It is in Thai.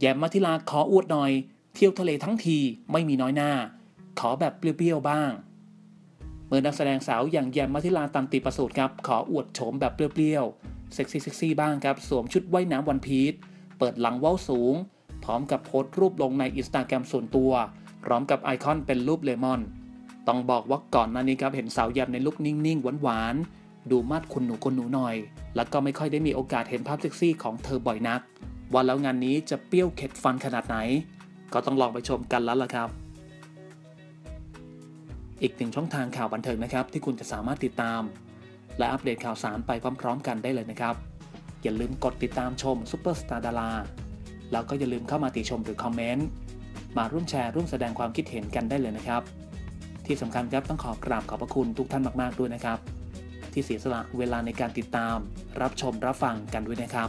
แยม มทิราขออวดหน่อย เที่ยวทะเลทั้งทีไม่มีน้อยหน้า ขอแบบเปรี้ยวๆบ้าง เมื่อนักแสดงสาวอย่างแยมมัทิลาตันติประสูตรครับ ขออวดโฉมแบบเปรี้ยวๆเซ็กซี่เซ็กซี่บ้างครับ สวมชุดว่ายน้ำ one piece เปิดหลังเว้าสูง พร้อมกับโพสต์รูปลงในอินสตาแกรมส่วนตัว พร้อมกับไอคอนเป็นรูปเลมอน ต้องบอกว่าก่อนหน้านี้ครับเห็นสาวแยมในลุคนิ่งๆหวานๆดูมาดคุณหนูคุณหนูหน่อย แล้วก็ไม่ค่อยได้มีโอกาสเห็นภาพเซ็กซี่ของเธอบ่อยนัก ว่าแล้วงานนี้จะเปรี้ยวเข็ดฟันขนาดไหน ก็ต้องลองไปชมกันแล้วล่ะครับ อีกหนึ่งช่องทางข่าวบันเทิงนะครับ ที่คุณจะสามารถติดตาม และอัปเดตข่าวสารไปพร้อมๆ กันได้เลยนะครับ อย่าลืมกดติดตามชมซุปเปอร์สตาร์ดาราแล้วก็อย่าลืมเข้ามาติชมหรือคอมเมนต์มาร่วมแชร์ร่วมแสดงความคิดเห็นกันได้เลยนะครับ ที่สำคัญครับต้องขอกราบขอบพระคุณทุกท่านมาก ๆ ด้วยนะครับ ที่เสียสละเวลาในการติดตาม รับชมรับฟังกันด้วยนะครับ